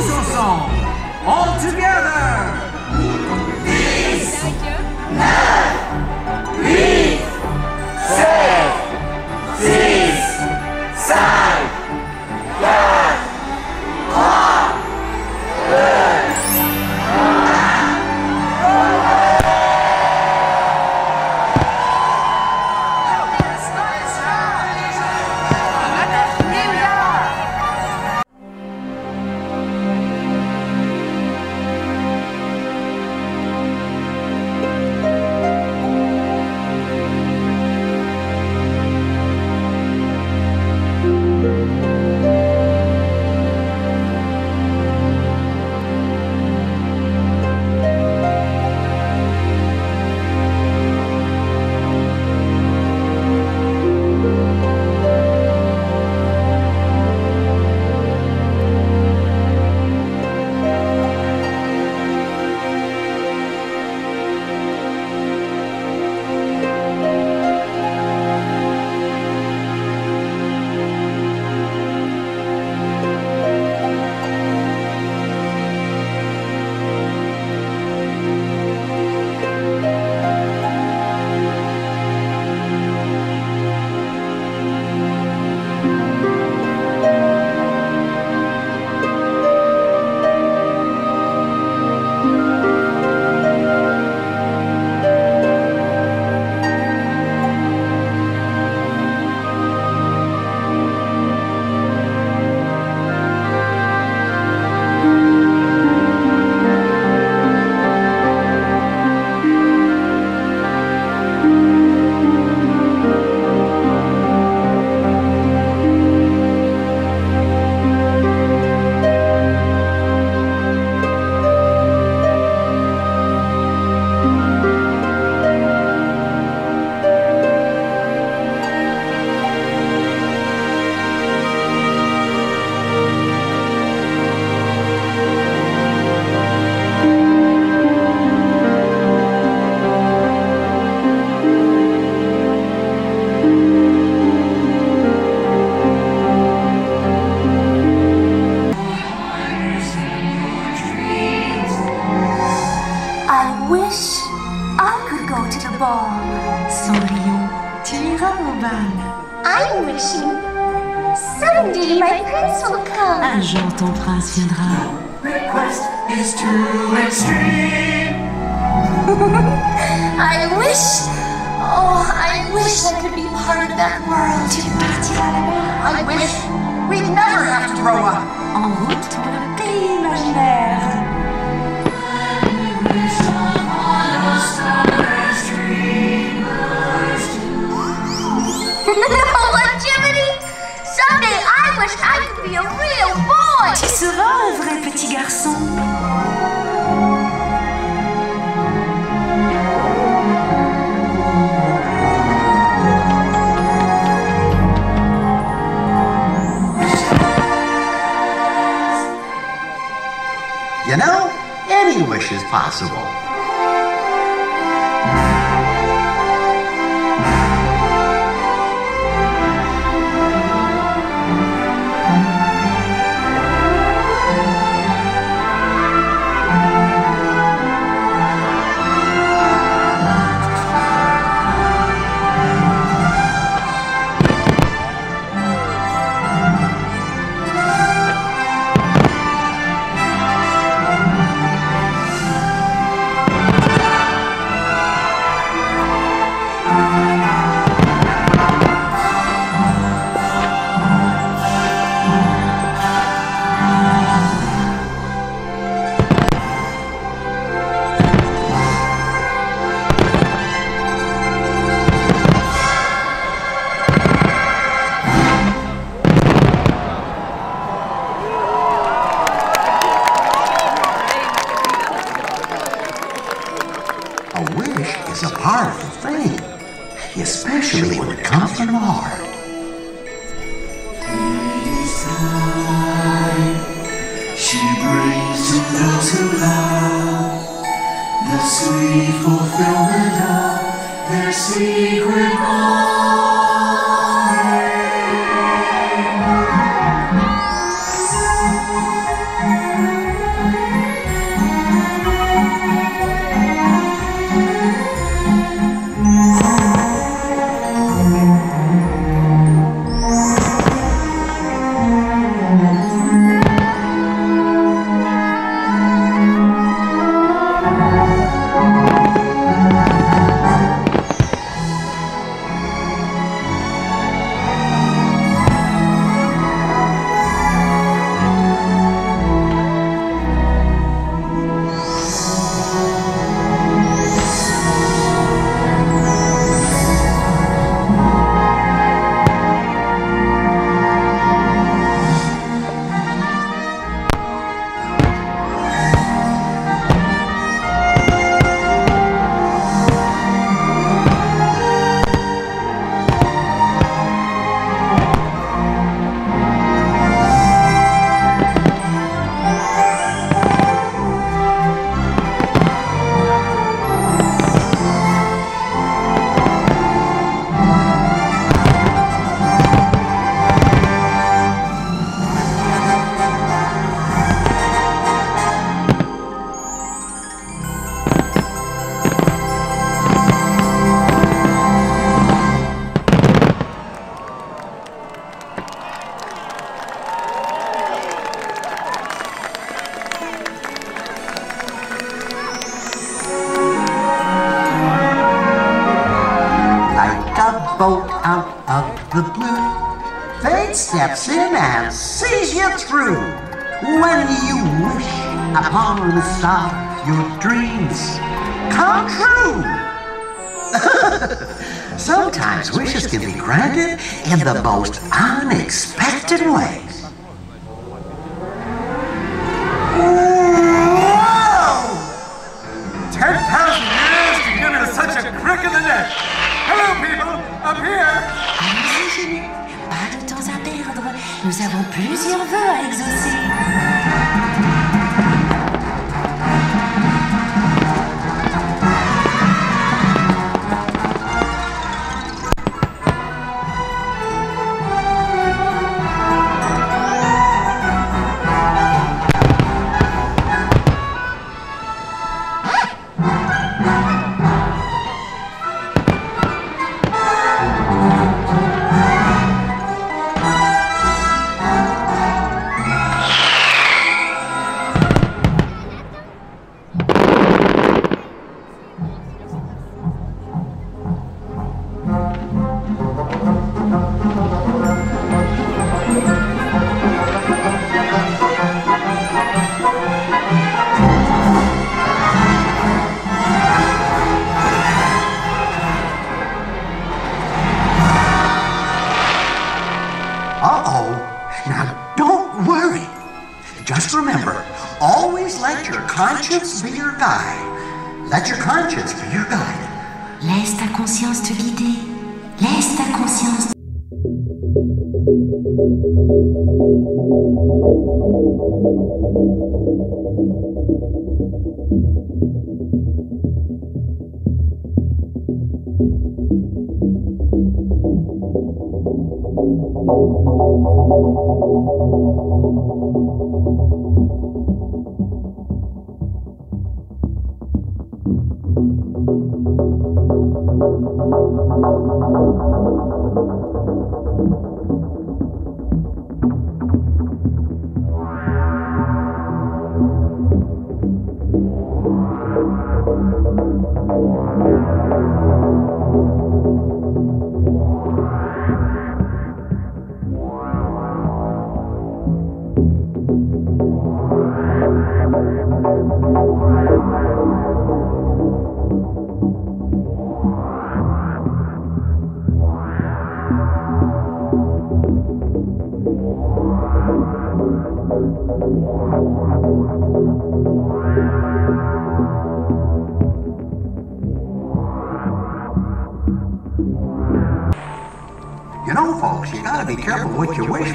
Tous ensemble, all together. Come. Un jour ton prince viendra. Request is too extreme. I wish, oh, I wish I could be part of that world. Tu partiras là-bas, I wish we'd never have to grow up. en route pour le pays seras un vrai petit garçon. You know, any wish is possible. To love the sweet fulfillment of their secret longing. Upon a star, your dreams come true. Sometimes wishes can be granted in the most unexpected ways. Conscience be your guide. Let your conscience be your guide. Laisse ta conscience te guider. Laisse ta conscience.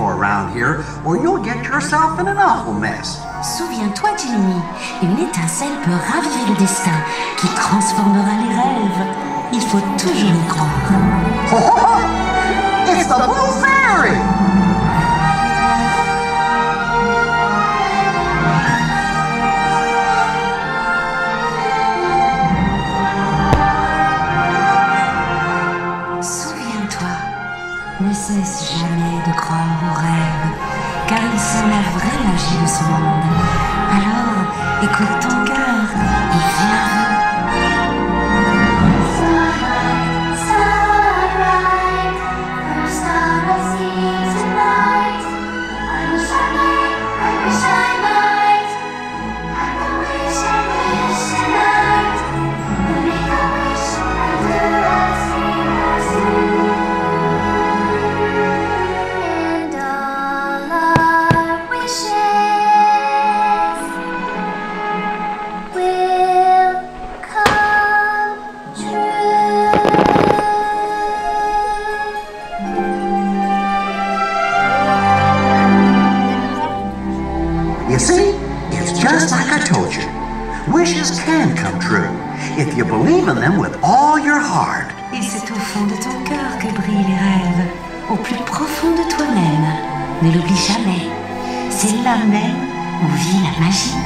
For around here, or you'll get yourself in an awful mess. Souviens-toi, Jimmy, une étincelle peut raviver le destin qui transformera les rêves. Il faut toujours y croire. It's the Blue Fairy! Souviens-toi, Alors, écoute ton cœur et fais true if you believe in them with all your heart. Et c'est au fond de ton cœur que brillent les rêves, au plus profond de toi-même. Ne l'oublie jamais. C'est là même où vit la magie.